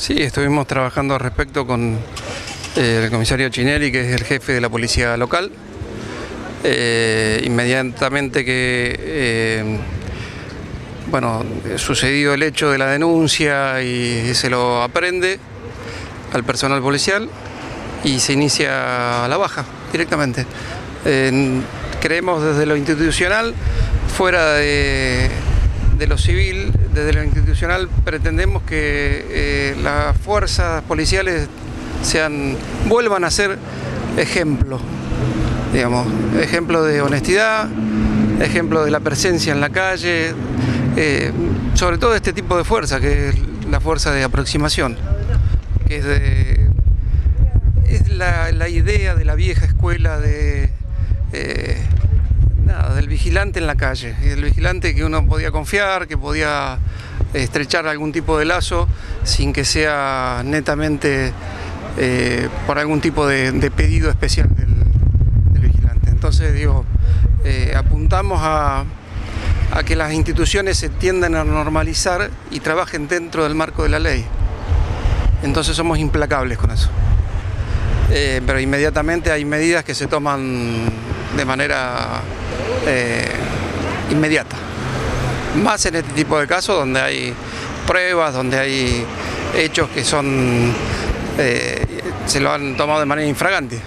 Sí, estuvimos trabajando al respecto con eh, el comisario Chinelli, que es el jefe de la policía local. Eh, inmediatamente que eh, bueno, sucedido el hecho de la denuncia y se lo aprende al personal policial y se inicia la baja directamente. creemos desde lo institucional, fuera de, de lo civil, desde lo institucional pretendemos que eh, las fuerzas policiales sean, vuelvan a ser ejemplo, digamos, ejemplo de honestidad, ejemplo de la presencia en la calle, eh, sobre todo este tipo de fuerza, que es la fuerza de aproximación, que es, la, idea de la vieja escuela de... Eh, vigilante en la calle, y del vigilante que uno podía confiar, que podía estrechar algún tipo de lazo sin que sea netamente eh, por algún tipo de, pedido especial del, vigilante. Entonces, digo, eh, apuntamos a, que las instituciones se tiendan a normalizar y trabajen dentro del marco de la ley. Entonces somos implacables con eso. Eh, pero inmediatamente hay medidas que se toman de manera eh, inmediata. Más en este tipo de casos donde hay pruebas, donde hay hechos que son eh, se lo han tomado de manera infragante.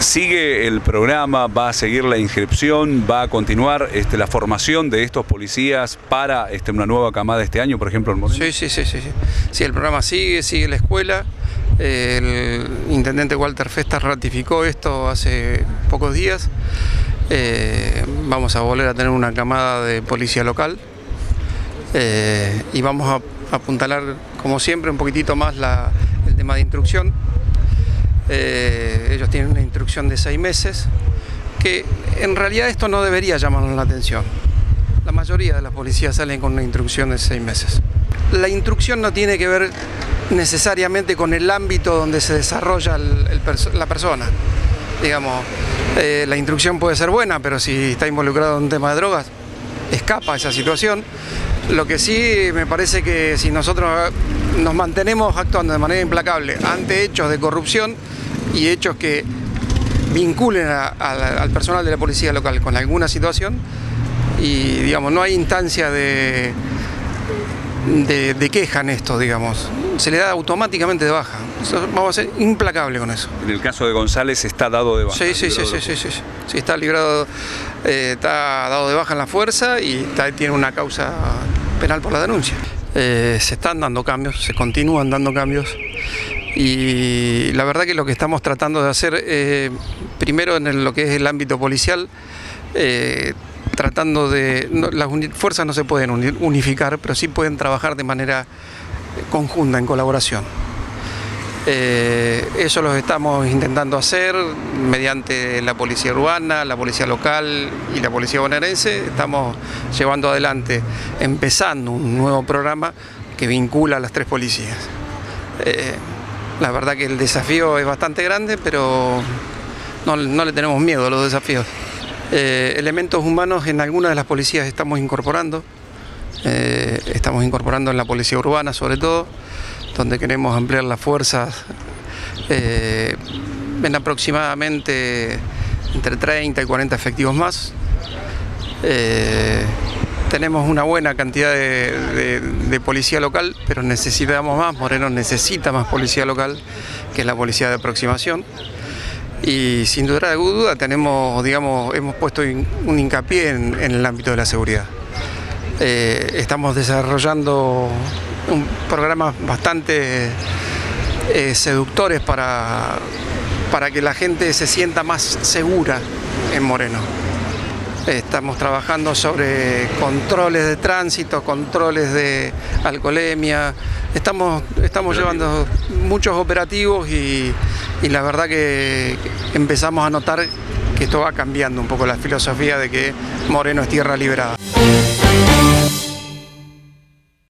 Sigue el programa, va a seguir la inscripción, va a continuar este, la formación de estos policías para este, una nueva camada este año, por ejemplo, en Sí, sí, sí, sí, sí. Sí, el programa sigue, sigue la escuela. El intendente Walter Festa ratificó esto hace pocos días. Eh, vamos a volver a tener una camada de policía local eh, y vamos a apuntalar, como siempre, un poquitito más el tema de instrucción. Eh, ellos tienen una instrucción de seis meses, que en realidad esto no debería llamarnos la atención. La mayoría de las policías salen con una instrucción de seis meses. La instrucción no tiene que ver necesariamente con el ámbito donde se desarrolla la persona. Digamos, eh, la instrucción puede ser buena, pero si está involucrado en un tema de drogas, escapa esa situación. Lo que sí me parece que si nosotros nos mantenemos actuando de manera implacable ante hechos de corrupción y hechos que vinculen al personal de la policía local con alguna situación, y digamos, no hay instancia de, de, queja en esto, digamos. Se le da automáticamente de baja. Vamos a ser implacable con eso. En el caso de González está dado de baja. Sí, sí, sí, sí, sí, sí, está librado, eh, está dado de baja en la fuerza y tiene una causa penal por la denuncia. Eh, se están dando cambios, se continúan dando cambios y la verdad que lo que estamos tratando de hacer, eh, primero en lo que es el ámbito policial, tratando de... las fuerzas no se pueden unificar, pero sí pueden trabajar de manera conjunta, en colaboración. Eh, eso lo estamos intentando hacer mediante la policía urbana, la policía local y la policía bonaerense. Estamos llevando adelante, empezando un nuevo programa que vincula a las tres policías. Eh, la verdad que el desafío es bastante grande, pero no, no le tenemos miedo a los desafíos. Eh, elementos humanos en algunas de las policías estamos incorporando, eh, estamos incorporando en la policía urbana sobre todo, donde queremos ampliar las fuerzas eh, en aproximadamente entre 30 y 40 efectivos más. tenemos una buena cantidad de, policía local, pero necesitamos más, Moreno necesita más policía local, que la policía de aproximación y sin duda duda tenemos, digamos, hemos puesto un hincapié en, el ámbito de la seguridad. Eh, estamos desarrollando un programa bastante eh, seductores para, para que la gente se sienta más segura en Moreno. Estamos trabajando sobre controles de tránsito, controles de alcoholemia. Estamos, estamos llevando muchos operativos y, la verdad que empezamos a notar que esto va cambiando un poco la filosofía de que Moreno es tierra liberada.